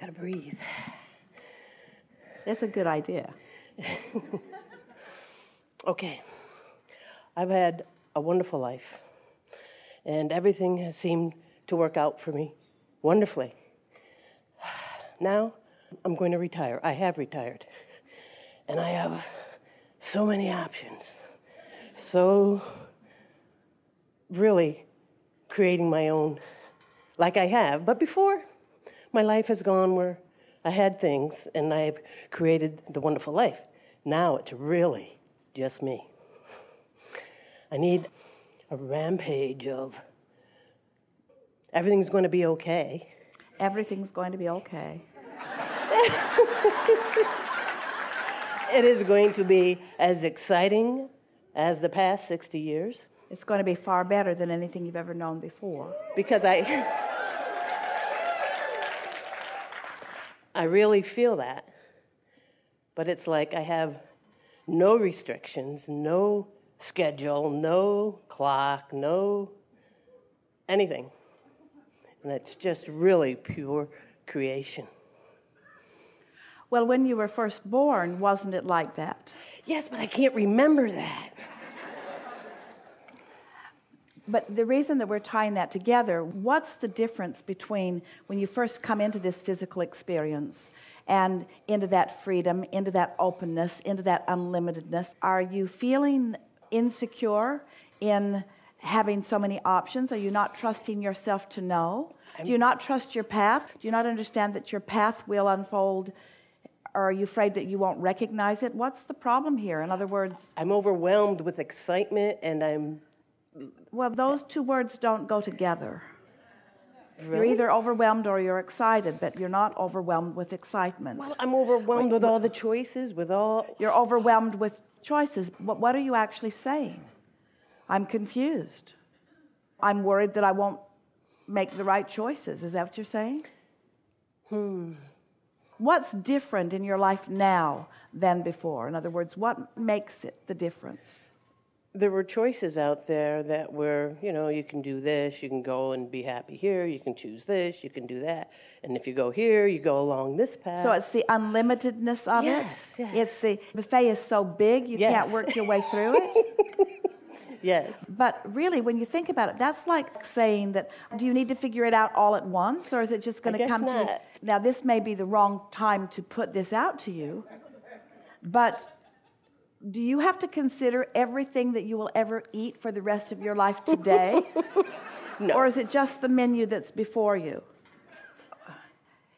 Gotta breathe. That's a good idea. Okay. I've had a wonderful life, and everything has seemed to work out for me wonderfully. Now I'm going to retire. I have retired, and I have so many options. So, really creating my own, like I have. But before, my life has gone where I had things and I've created the wonderful life. Now it's really just me. I need a rampage of everything's going to be okay. Everything's going to be okay. It is going to be as exciting as the past 60 years It's going to be far better than anything you've ever known before. because I I really feel that. But it's like I have no restrictions, no schedule, no clock, no anything. And it's just really pure creation. Well, when you were first born, wasn't it like that? Yes, but I can't remember that. But the reason that we're tying that together, what's the difference between when you first come into this physical experience and into that freedom, into that openness, into that unlimitedness? Are you feeling insecure in having so many options? Are you not trusting yourself to know? Do you not trust your path? Do you not understand that your path will unfold? Or are you afraid that you won't recognize it? What's the problem here? In other words, I'm overwhelmed with excitement and I'm well, those two words don't go together. You're either overwhelmed or you're excited, but you're not overwhelmed with excitement. well, I'm overwhelmed with all the choices, with all You're overwhelmed with choices. What, what are you actually saying? I'm confused. I'm worried that I won't make the right choices. Is that what you're saying? Hmm. What's different in your life now than before? In other words, what makes it the difference? There were choices out there that were, you know, you can do this, you can go and be happy here, you can choose this, you can do that. And if you go here, you go along this path. So it's the unlimitedness of Yes, it. yes. It's the buffet is so big you can't work your way through it. yes. But really, when you think about it, that's like saying that do you need to figure it out all at once, or is it just going to come to you? not. Now, this may be the wrong time to put this out to you, but do you have to consider everything that you will ever eat for the rest of your life today? No. Or is it just the menu that's before you?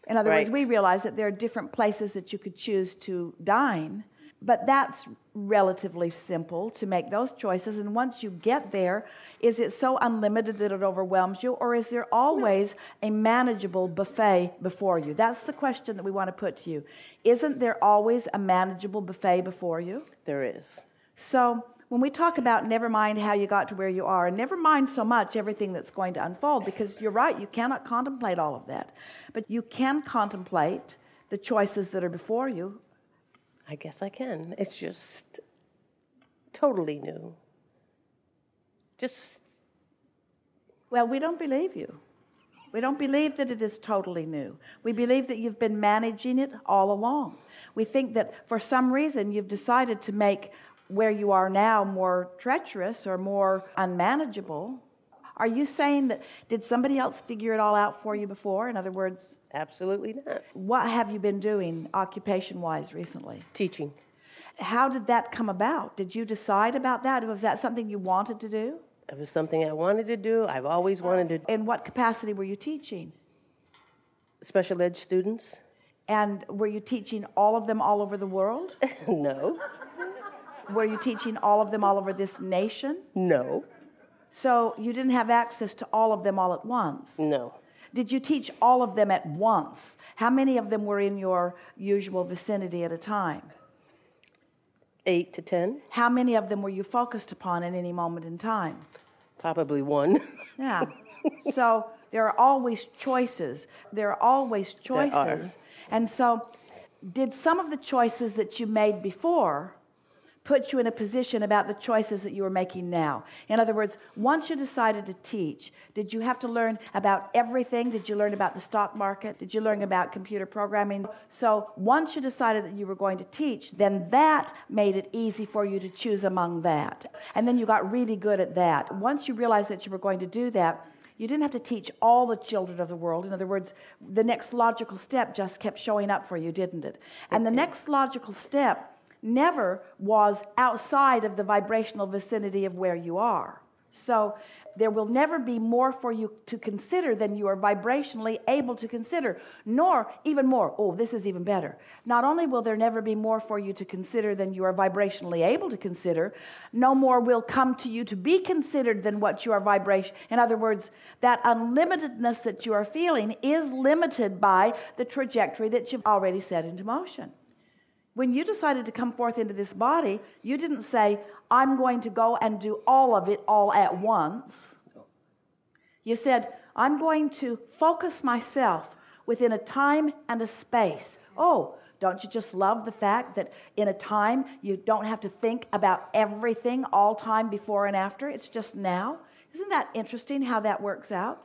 In other words, we realize that there are different places that you could choose to dine, but that's relatively simple to make those choices. And once you get there, is it so unlimited that it overwhelms you, or is there always a manageable buffet before you? That's the question that we want to put to you. Isn't there always a manageable buffet before you? There is. So when we talk about never mind how you got to where you are, and never mind so much everything that's going to unfold, because you're right, you cannot contemplate all of that. But you can contemplate the choices that are before you. I guess I can. It's just totally new. Just Well, we don't believe you. We don't believe that it is totally new. We believe that you've been managing it all along. We think that for some reason you've decided to make where you are now more treacherous or more unmanageable. Are you saying that did somebody else figure it all out for you before? In other words, absolutely not. what have you been doing occupation wise recently? Teaching. How did that come about? Did you decide about that? Was that something you wanted to do? It was something I wanted to do. I've always wanted to In what capacity were you teaching? special ed students. And were you teaching all of them all over the world? no. Were you teaching all of them all over this nation? No. So you didn't have access to all of them all at once. No. Did you teach all of them at once? How many of them were in your usual vicinity at a time? 8 to 10. How many of them were you focused upon at any moment in time? Probably one. Yeah. so there are always choices. There are always choices. are. And so, did some of the choices that you made before put you in a position about the choices that you are making now. In other words, once you decided to teach, did you have to learn about everything? Did you learn about the stock market? Did you learn about computer programming? So once you decided that you were going to teach, then that made it easy for you to choose among that. And then you got really good at that. Once you realized that you were going to do that, you didn't have to teach all the children of the world. In other words, the next logical step just kept showing up for you, didn't it? And the next logical step never was outside of the vibrational vicinity of where you are. So there will never be more for you to consider than you are vibrationally able to consider, nor even more. Oh, this is even better. Not only will there never be more for you to consider than you are vibrationally able to consider, no more will come to you to be considered than what you are vibration. In other words, that unlimitedness that you are feeling is limited by the trajectory that you've already set into motion. When you decided to come forth into this body, you didn't say, I'm going to go and do all of it all at once. You said, I'm going to focus myself within a time and a space. Oh, don't you just love the fact that in a time you don't have to think about everything all time before and after? It's just now. Isn't that interesting how that works out?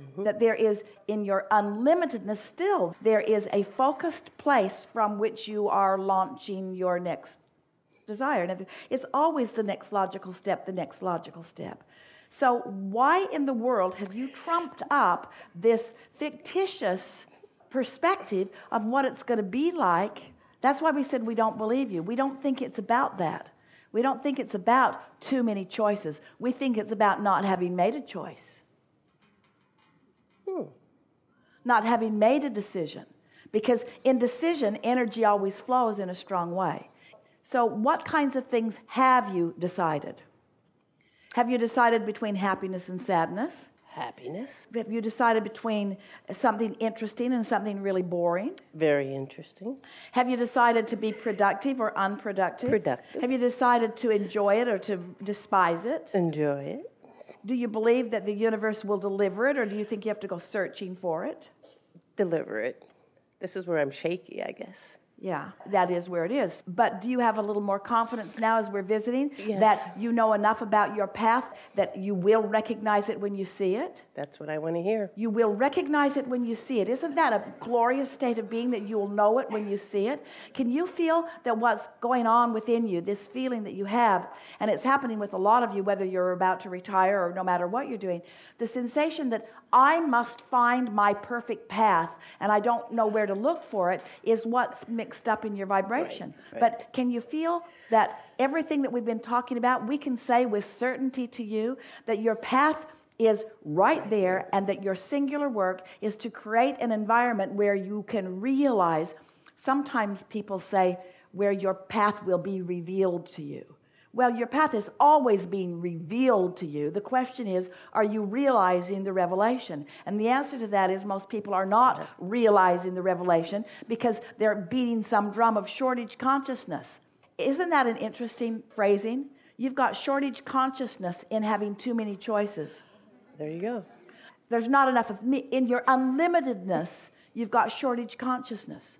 Mm-hmm. That there is, in your unlimitedness, still, there is a focused place from which you are launching your next desire. And it's always the next logical step, the next logical step. So, why in the world have you trumped up this fictitious perspective of what it's going to be like? That's why we said we don't believe you. We don't think it's about that. We don't think it's about too many choices. We think it's about not having made a choice. Hmm. Not having made a decision. Because in decision, energy always flows in a strong way. So, what kinds of things have you decided? Have you decided between happiness and sadness? Happiness. Have you decided between something interesting and something really boring? Very interesting. Have you decided to be productive or unproductive? Productive. Have you decided to enjoy it or to despise it? Enjoy it. Do you believe that the universe will deliver it, or do you think you have to go searching for it? Deliver it. This is where I'm shaky, I guess. Yeah, that is where it is. But do you have a little more confidence now as we're visiting yes. that you know enough about your path that you will recognize it when you see it? That's what I want to hear. You will recognize it when you see it. Isn't that a glorious state of being that you will know it when you see it? Can you feel that what's going on within you, this feeling that you have, and it's happening with a lot of you, whether you're about to retire or no matter what you're doing, the sensation that I must find my perfect path and I don't know where to look for it is what's mixed up in your vibration. Right, right. But can you feel that everything that we've been talking about, we can say with certainty to you that your path is right there and that your singular work is to create an environment where you can realize sometimes people say where your path will be revealed to you well, your path is always being revealed to you. The question is, are you realizing the revelation? And the answer to that is most people are not realizing the revelation because they're beating some drum of shortage consciousness. Isn't that an interesting phrasing? You've got shortage consciousness in having too many choices. There you go. There's not enough of me. In your unlimitedness, you've got shortage consciousness.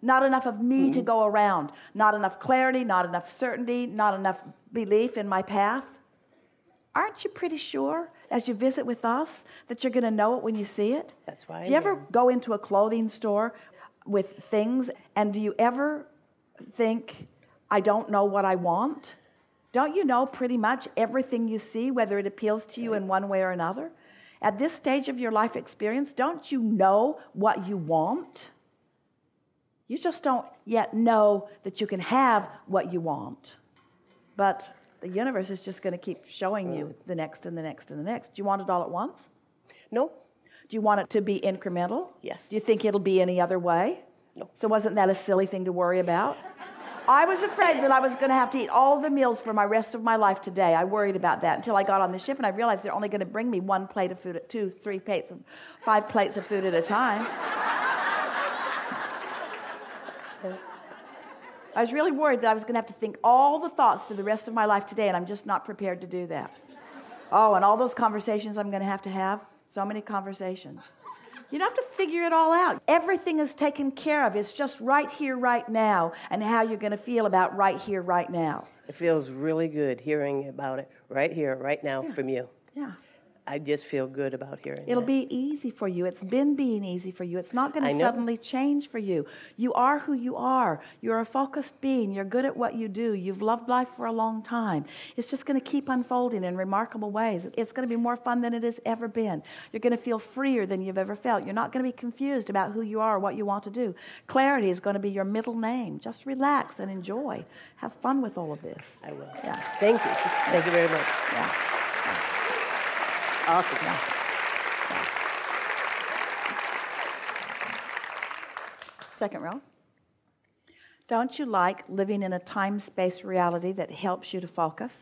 Not enough of me mm-hmm. to go around. Not enough clarity, not enough certainty, not enough belief in my path. Aren't you pretty sure as you visit with us that you're going to know it when you see it? That's why. Do you ever go into a clothing store with things and do you ever think, I don't know what I want? Don't you know pretty much everything you see, whether it appeals to you in one way or another? At this stage of your life experience, don't you know what you want? You just don't yet know that you can have what you want. But the universe is just going to keep showing you the next and the next and the next. Do you want it all at once? No. Do you want it to be incremental? Yes. Do you think it'll be any other way? No. So, wasn't that a silly thing to worry about? I was afraid that I was going to have to eat all the meals for my rest of my life today. I worried about that until I got on the ship and I realized they're only going to bring me one plate of food at two, three plates, five plates of food at a time. I was really worried that I was going to have to think all the thoughts for the rest of my life today, and I'm just not prepared to do that. Oh, and all those conversations I'm going to have to have, so many conversations. You don't have to figure it all out. Everything is taken care of. It's just right here, right now, and how you're going to feel about right here, right now. It feels really good hearing about it right here, right now Yeah. from you. Yeah. I just feel good about hearing It'll that. be easy for you. It's been being easy for you. It's not going to suddenly change for you. You are who you are. You're a focused being. You're good at what you do. You've loved life for a long time. It's just going to keep unfolding in remarkable ways. It's going to be more fun than it has ever been. You're going to feel freer than you've ever felt. You're not going to be confused about who you are or what you want to do. Clarity is going to be your middle name. Just relax and enjoy. Have fun with all of this. I will. Yeah. Thank you. Thank you very much. Yeah. Awesome. Second row. Don't you like living in a time space reality that helps you to focus?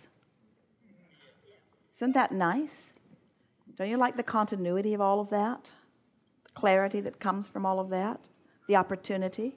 Isn't that nice? Don't you like the continuity of all of that? The clarity that comes from all of that? The opportunity?